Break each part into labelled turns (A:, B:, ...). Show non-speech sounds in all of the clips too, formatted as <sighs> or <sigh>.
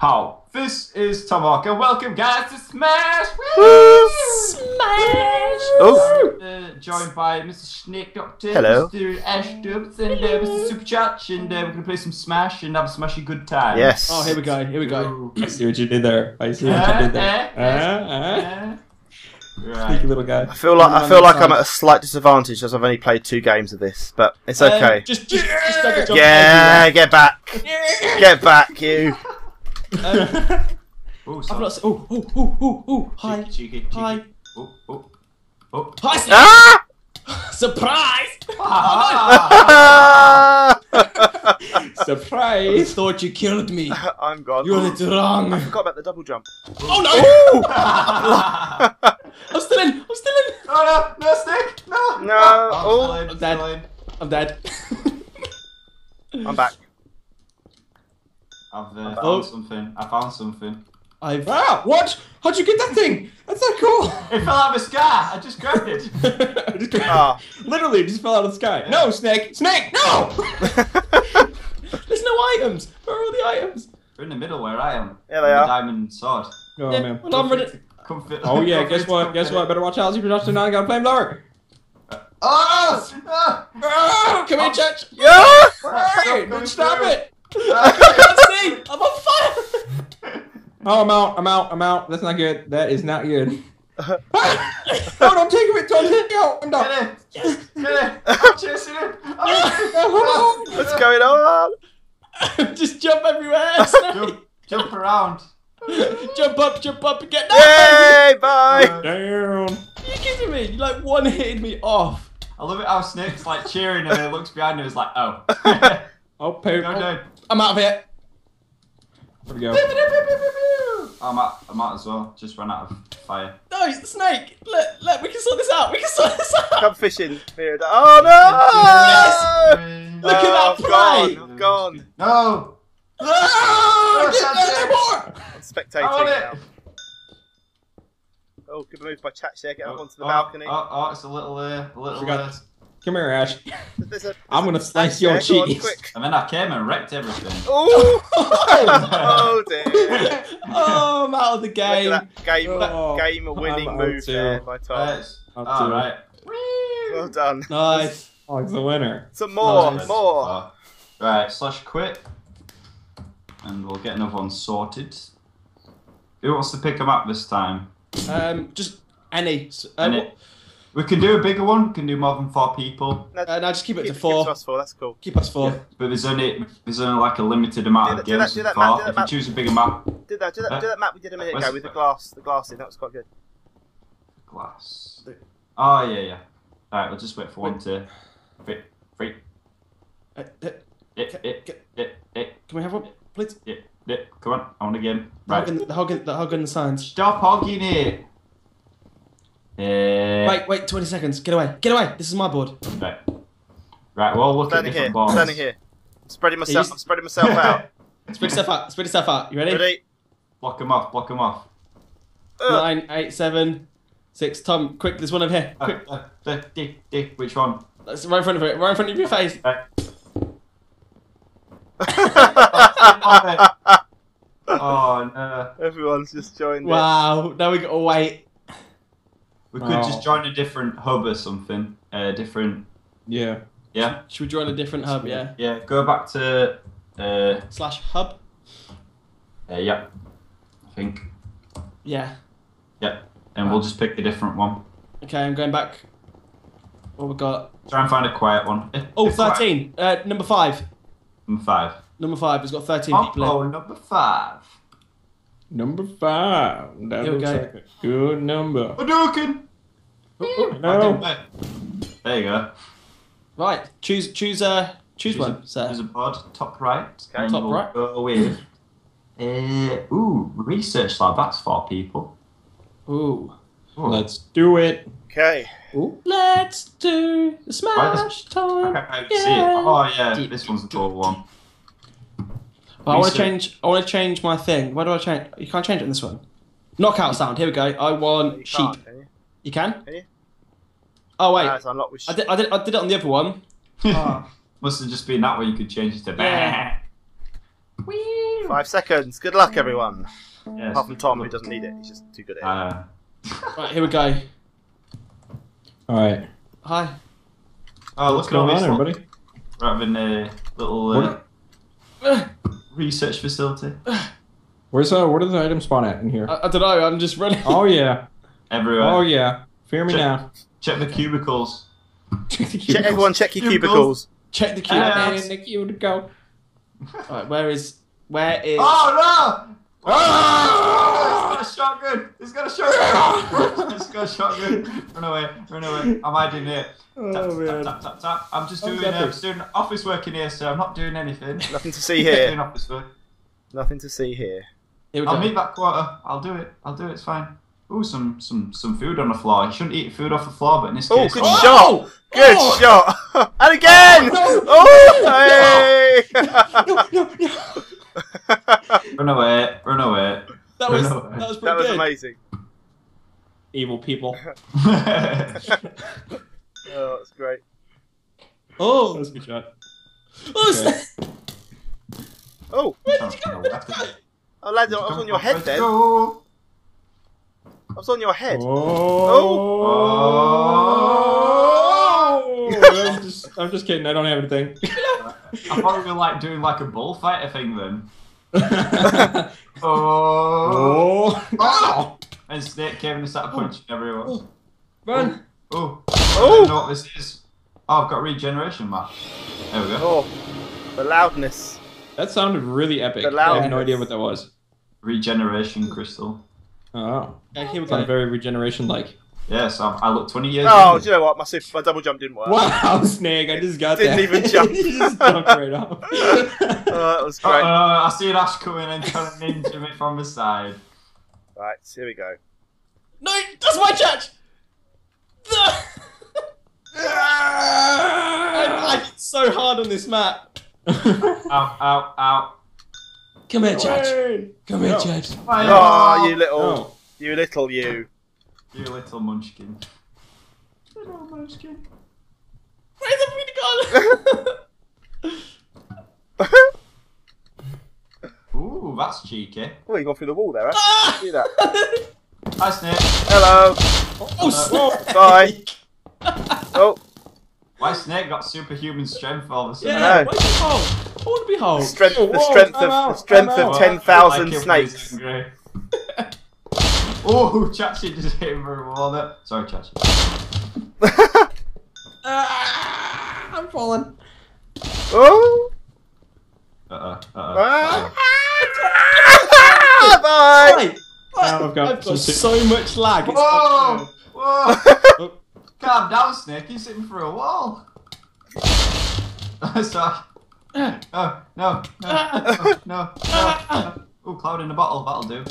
A: How? This is Tomohawk, and welcome, guys, to Smash!
B: Woo!
C: Smash!
B: Oh.
A: Uh, joined by Mr. Snake Doctor,
B: Hello.
A: Mr. Ash Dubs, and uh, Mr. Super Chache, and uh, we're gonna play some Smash and have a smashy good time.
B: Yes.
C: Oh, here we go. Here we go. I see what you did there. I see what
A: Uh,
C: you did there.
A: uh,
C: Uh, uh.
A: Uh,
C: Sneaky little guy.
B: I feel like I feel like I'm at a slight disadvantage as I've only played two games of this, but it's
C: Um,
B: okay.
C: just, just, just take a jump
B: yeah, get back, get back, you.
C: Um,
A: Ooh,
C: I've
A: so-
C: not. Oh, oh, oh, oh, oh. Hi.
A: Cheeky, cheeky, cheeky.
C: Hi.
A: Oh, oh, oh.
C: Hi.
B: Ah! <laughs>
C: Surprise!
A: Ah! <laughs>
C: Surprise! Thought you killed me.
B: I'm gone.
C: You're the wrong.
B: I forgot about the double jump.
C: Oh no! <laughs> I'm still in. I'm still in.
A: Oh no, no Snake, no!
B: No,
A: I'm
B: oh.
C: I'm dead. I'm dead.
B: I'm back.
A: I've uh, found
C: Oh.
A: something. I found something.
C: I've. Ah! What? How'd you get that thing? That's so cool.
A: It fell out of the sky. I just grabbed it. <laughs>
C: I just-
B: Ah.
C: Literally, it just fell out of the sky. No, snake! Snake! No! <laughs> There's no items. Where are all the items?
A: We're in the middle where I am.
B: Yeah, they
A: With the
B: are.
A: Diamond sword.
C: Oh
B: Yeah,
C: man. Well, I'm ready.
A: Comfort.
C: Oh yeah, guess what?
A: comfort.
C: Guess what? Better watch out. Super Justin now. I got a flame blower.
A: Oh! Ah!
C: Ah, come here, Church.
B: Yeah!
C: Hey,
A: Coming
C: don't stop it. I can't see. I'm on fire. Oh, I'm out. I'm out. I'm out. That's not good. That is not good. Ah! no, don't take it. Don't take it out. I'm done.
A: Get it! Get it! I'm chasing it!
C: Oh,
A: I'm
B: What's going on? <laughs>
C: Just jump everywhere.
A: Jump, jump around.
C: jump up, jump up, and get. No!
B: Yay! Bye.
C: Down. You kidding me? You like one hitted me off.
A: I love it how Snake's like cheering and then he looks behind him and is like, oh. <laughs>
C: Oh, poop.
A: Go down.
C: I'm out of here. There we go.
A: I'm out, I'm out as well. Just ran out of fire.
C: No, it's the snake. Let, let, we can sort this out. We can sort this out.
B: Come fishing. Here. Oh no!
C: Look at
B: Oh,
C: that play.
B: Gone. I'm gone.
A: No!
C: Ah, get
A: That's
C: there
A: it.
C: more.
B: I'm spectating
A: I want it.
B: now. Oh, good move by Chat there. Get up
A: Oh,
B: onto the
A: oh,
B: balcony.
A: Oh, oh, it's a little, uh, a little.
C: Forgot. Come here, Ash. <laughs>
B: There's a- there's
C: I'm gonna
B: Chat
C: slice your
B: there. Go on,
A: and then I came and wrecked everything. <laughs>
B: Oh! oh <laughs> dear.
C: oh, I'm out of the
B: Look
C: game.
B: at that game,
C: Oh,
B: game winning move
C: too.
B: there by Tom.
A: Right.
C: Up to-
A: Alright.
B: Well done.
C: Nice. Oh, he's the winner.
B: Some more,
C: Nice.
B: more.
A: Oh. Right, slash quit. And we'll get another one sorted. Who wants to pick them up this time?
C: Um, just any. s- Uh,
A: And it, we can do a bigger one, we can do more than four people.
B: No,
C: uh, no, just keep it
B: keep,
C: to four.
B: to us four. That's cool.
C: Keep us four.
A: Yeah, but there's only there's only like a limited amount
B: Do
A: of
B: that- do that-
A: games
B: do that
A: four.
B: map, do that
A: if you
B: map.
A: choose a bigger map,
B: Did that? Do that?
A: Huh?
B: Do that map we did a minute
A: Where's
B: ago with the glass, the glass in. That was quite good.
A: glass. Oh yeah, yeah. Alright, we'll just wait for one to. Wait, wait.
C: Uh, uh,
A: It, it,
C: Get-
A: it, it,
C: can we have one, please?
A: it, it. Come on, I want a game.
C: The
A: Right.
C: hug and the hug and the, hug the signs.
A: Stop hogging it. Uh,
C: Wait, wait, 20 seconds. Get away. Get away. This is my board.
A: Right. Right, well, look
B: Standing
A: at
B: here.
A: different.
B: Standing here. I'm spreading myself.
C: He's-
B: I'm spreading myself out. <laughs>
C: Spread yourself out. Spread yourself out. You ready?
B: Ready?
A: Block them off, block them off.
B: Ugh.
C: Nine, eight, seven, six. Tom, quick. There's one over here.
A: Uh,
C: Quick.
A: uh, uh, dick, dick, which one?
C: That's right in front of it. Right in front of your face.
A: Right. <laughs> oh, no.
B: Everyone's just joined. it.
C: Wow. Now we got to wait.
A: We could
C: Oh.
A: just join a different hub or something. A different.
C: Yeah.
A: Yeah?
C: Should we join a different hub? Yeah.
A: Yeah, go back to. Uh,
C: Slash hub.
A: uh, yeah. I think.
C: Yeah. Yep.
A: And we'll just pick a different one.
C: Okay, I'm going back. What we got?
A: Try and find a quiet one. Eh,
C: Oh,
A: quiet.
C: 13. Uh, number five.
A: Number five.
C: Number five has got 13 people in.
A: Oh, number five.
C: Number five. That Here we
D: looks
C: go.
D: like a good number.
A: Hadouken!
C: Oh,
A: I
D: No.
A: There you go.
C: Right. Choose. Choose. Uh. Choose,
A: Choose
C: one,
A: a,
C: sir.
A: Choose a pod, top right.
B: Okay.
C: Top
A: we'll
C: right.
A: Go with. Uh, ooh, research lab. That's four people.
C: Ooh.
A: Ooh.
D: Let's do it.
B: Okay.
C: Ooh. Let's do the smash
A: I
C: time.
A: can't see it.
C: Yeah.
A: Oh yeah, this one's the tall one.
C: But I want to change. I want to change my thing. Where do I change? You can't change it in this one. Knockout sound. Here we go. I want
B: You
C: sheep.
B: can't, can you?
C: You can?
B: Can you?
C: Oh wait.
B: It's with
C: I did. I did. I did it on the other one. Ah. <laughs>
A: Must have just been that way you could change it to.
C: Yeah. <laughs>
A: Wee,
B: Five seconds. Good luck, everyone.
A: Yes.
B: Apart from Tom, who doesn't need it. He's just too good at it.
A: Uh,
C: Right, here we go.
D: All right.
C: Hi.
A: oh,
D: What's
A: look at all
D: going
A: this.
D: on, everybody?
A: we're having a little uh,
D: What-
A: research facility. <sighs>
D: Where's uh? Where does the item spawn at in here?
C: I, I don't know. I'm just running.
D: Oh yeah. <laughs>
A: Everywhere.
D: Oh yeah. Fear me
A: Check-
D: now.
A: Check the cubicles.
D: Check the
B: Check, everyone, check your
A: Cubicles.
B: cubicles.
C: Check the queue.
A: Yeah.
D: in the queue to go.
C: Right, where is? Where is?
A: Oh no!
D: Ah!
A: He's got a shotgun! <laughs> He's got a shotgun! He's got a shotgun! Run away, run away. I'm hiding here. Tap,
D: Oh
A: tap,
D: man.
A: tap, tap, tap. I'm just
D: Oh,
A: doing,
D: got
A: uh,
D: this.
A: doing office work in here, so I'm not doing anything.
B: Nothing to see here.
A: doing
B: here.
A: office work.
B: Nothing to see here.
C: Here
A: I'll
C: go.
A: meet that quarter. I'll do it. I'll do it. It's fine. Ooh, some some some food on the floor. You shouldn't eat food off the floor, but in this
B: Oh,
A: case,
B: good
A: oh,
B: shot! Good
D: Oh!
B: shot! <laughs> and again!
D: No!
B: Oh, hey! <laughs>
D: No, no, no.
A: Run away! Run away!
C: That was
A: No.
C: that was pretty good.
B: that was
C: good.
B: amazing.
D: Evil people. <laughs> <laughs>
B: Oh, that's great.
C: Oh,
D: That was a good shot.
C: oh,
D: Okay.
C: snap.
B: Oh,
C: Where did you go? Where did you go?
B: oh lads, I was on your head
A: Let's
B: then.
A: go.
B: I was on your head.
D: Oh.
A: Oh.
D: I'm just, I'm just kidding. I don't have anything. <laughs>
A: I thought we were like doing like a bullfighter thing then.
D: Oh.
A: Oh!
D: Oh.
A: And Snake came and started oh. punching everyone. Oh.
D: Run.
A: Oh!
B: Oh.
A: oh. I know what this is. Oh, I've got regeneration map. There we go.
B: Oh, the loudness.
D: That sounded really epic.
B: The
D: I have no idea what that was.
A: Regeneration crystal.
D: Oh.
C: Okay, here we
D: Sounded
C: go.
D: very regeneration like.
A: Yes, I, I look 20 years
B: Oh,
A: younger.
B: do you know what? My super, my double jump didn't work.
D: Wow, Snake, I just got
B: Didn't
D: that.
B: even <laughs> jump.
D: you just jumped right off. <laughs>
B: Oh, that was
A: Uh. I see an Ash coming and trying to ninja me from the side.
B: Right, here we go.
C: No, that's my church. <laughs> I like it so hard on this map.
A: Ow, ow, ow.
C: Come here, Judge. Come here,
D: No.
C: Judge.
A: Fire.
B: Oh, you little, you little you.
A: You little munchkin. Little munchkin.
C: Where's the food gone?
A: Ooh, that's cheeky.
B: oh, you gone through the wall there, huh?
C: ah!
B: See that? <laughs>
A: Hi, Snake.
B: Hello.
C: Oh, snap.
B: Bye. <laughs> Oh,
A: Why Snake got superhuman strength all of a sudden?
C: Yeah,
B: No.
C: where's the hole? I want to be whole.
B: strength, the strength of, the strength of ten thousand
A: like
B: snakes.
A: When he's angry. oh, Chachi just hit him for a wall there. Sorry, Chachi. <laughs>
D: Ah, I'm falling.
B: oh.
A: Uh-uh, uh-uh.
B: Ah.
A: uh-uh. <laughs>
B: Bye.
C: Right.
D: Now I've got
C: I've got so much lag. It's
A: Whoa! Whoa!
D: Oh.
A: Calm down, Snake. He's sitting for a wall. <laughs> Sorry.
C: Ah.
A: Oh, no, no, no, no, no, no. Oh, cloud in a bottle. That'll do.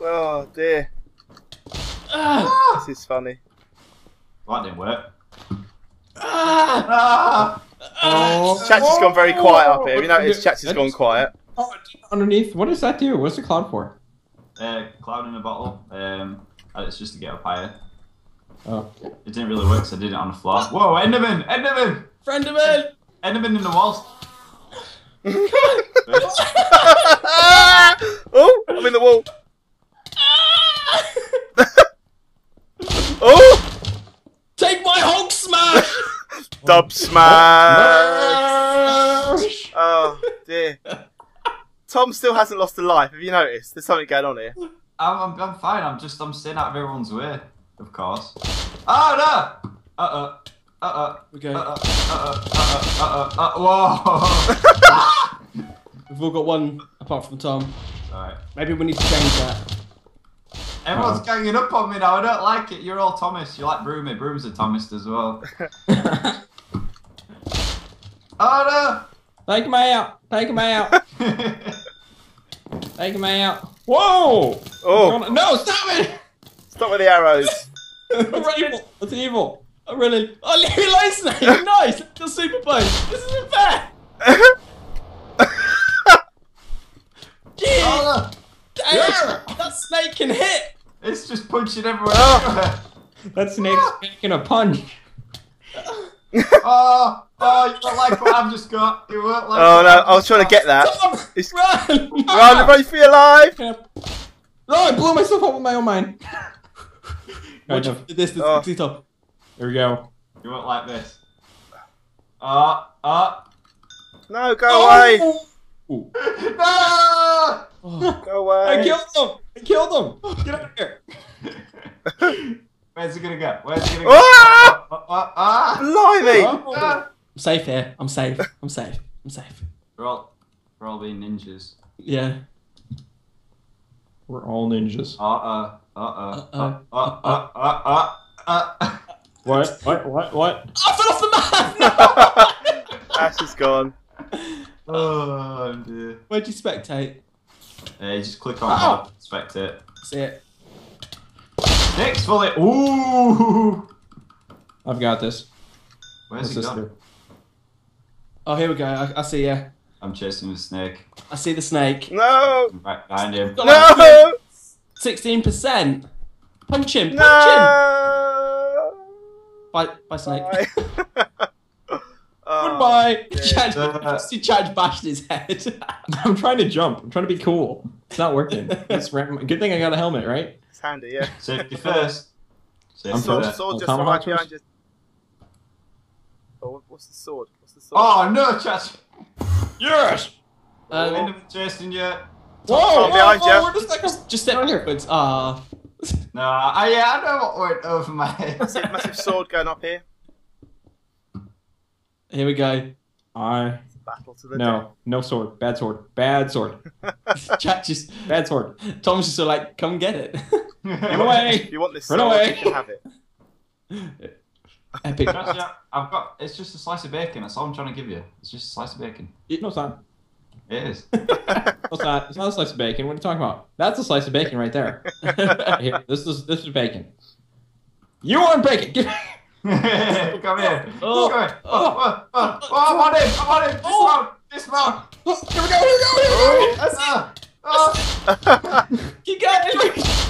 B: Oh dear,
C: Ah,
B: this is funny.
A: That didn't work.
C: ah,
A: Ah!
D: Oh.
B: Chatsy's gone very quiet up here. You
D: What-
B: noticed Chatsy's gone quiet?
D: Oh, underneath. What does that do? What's the cloud for?
A: Uh, cloud in a bottle. Um, it's just to get up higher.
D: Oh.
A: It didn't really work, so I did it on the floor. Whoa, Enderman! Enderman!
C: friend of mine.
A: Enderman in the walls. <laughs>
B: oh, I'm in the wall. Oh,
C: Take my Hulk smash.
B: Dub <laughs> smash. Oh dear. Tom still hasn't lost a life. Have you noticed? There's something going on here.
A: I'm, I'm, I'm fine. I'm just I'm staying out of everyone's way, of course. Oh no! Uh uh. Uh uh.
C: okay,
A: Uh uh. Uh uh. Uh uh. Uh Whoa! <laughs>
C: we've all got one apart from Tom.
A: Alright.
C: Maybe we need to change that.
A: Everyone's ganging up on me now. I don't like it. You're all Thomas. You like Broomy. Broom's a Thomas as well. <laughs> Oh
D: Take him out. Take him out. <laughs> Take him out. Whoa!
B: Oh.
D: oh, No, stop it!
B: stop with the arrows. <laughs>
D: That's evil. That's evil.
C: Oh, really? Oh, leave me alone, Snake. nice. You're super pose. This isn't fair. <laughs> Gee,
A: Oh,
C: damn, that snake can hit.
A: It's just punching oh. everywhere.
B: Oh.
D: That snake's ah. making a punch.
A: oh, Oh, you look like what I've just got. You look like.
B: Oh
A: what
B: no,
A: I've
B: was
A: just
B: trying to get that.
C: Tom,
B: It's-
C: run!
B: Run, run for your life!
D: No, I blew myself up with my own mind. <laughs>
C: Watch
D: Right,
C: out, this, this,
B: Oh.
C: quickly, Tom.
D: there we go.
A: You won't like this. Uh, uh.
B: No, go away!
D: Ooh. <laughs>
A: No!
C: Oh,
B: Go
D: I killed him! I killed him! Get out of here! <laughs>
A: Where's he gonna go? Where's he gonna go?
B: Ah!
A: Uh, uh, uh,
B: Blimey!
D: Oh.
A: Uh.
C: I'm safe here. I'm safe. I'm safe. I'm safe.
A: We're all, we're all being ninjas.
C: Yeah.
D: We're all ninjas.
A: Uh, uh, uh, uh, uh, uh, uh, uh, uh, uh.
D: What? What? What? What?
C: I fell off the map! <laughs> No!
B: Ash is gone.
A: Oh dear.
C: Where'd you spectate?
A: Yeah, you just click on
D: Ow.
A: mod, inspect it.
C: See it.
A: Next fully. Ooh!
D: I've got this.
A: Where's
D: What's
A: he
D: this
A: gone?
D: do?
C: Oh, here we go. I, I see ya.
A: I'm chasing the snake.
C: I see the snake.
B: No!
A: I'm right behind him.
B: No!
C: Sixteen percent. Punch him. Punch him.
B: No!
C: Bye, bye, snake.
B: Bye. <laughs> <laughs> Oh,
D: Goodbye!
B: dear.
C: Chad,
A: Uh, <laughs>
C: see Chad bashed his head.
D: I'm trying to jump. I'm trying to be cool. It's not working. It's ram- Good thing I got a helmet, right?
B: It's handy, yeah.
A: Safety first. Safety
D: I'm
B: Sword,
D: for
A: first.
B: sword
D: Well,
B: just
D: tomahawk
B: right behind
D: first?
B: you. Oh, what's the sword? What's the sword?
A: Oh no, chat.
D: Yes!
C: um,
A: End of chasing you.
D: Whoa!
B: Oh,
D: whoa,
B: behind
D: whoa,
B: you.
D: Where does that go?
C: just step backwards. Ah.
A: No, I, yeah, I know what went over my head.
B: Massive, massive sword going up here.
C: Here we go.
D: I
B: Battle to the
D: no no sword. Bad sword. Bad sword. <laughs>
C: Chat just.
D: Bad sword.
C: Tom's just sort of like, come get it. <laughs>
B: Run
D: away!
B: You want this
D: Run
B: sword,
D: away.
B: you can have it. <laughs>
C: Epic.
A: Just, yeah, I've got. It's just a slice of bacon. That's all I'm trying to give you. It's just a slice of bacon.
D: No, it's not.
A: It is.
D: No, it's <laughs> not. It's not a slice of bacon. What are you talking about? That's a slice of bacon right there. <laughs> Here, this is this is bacon. You aren't bacon. Get <laughs>
A: Come here.
C: Oh.
A: Come here. Oh, oh, oh, oh, I'm on him. I'm on him. Dismount. Dismount.
D: Here we go. Here we go. Here we go.
A: Ah, ah.
C: You got it.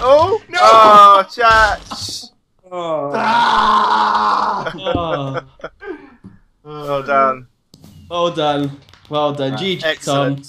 B: oh!
D: No.
B: Oh, chat! <laughs>
D: Oh.
A: Ah.
C: Oh, <laughs>
B: Well done.
C: well done. Well done. GG, Tom.
B: Excellent.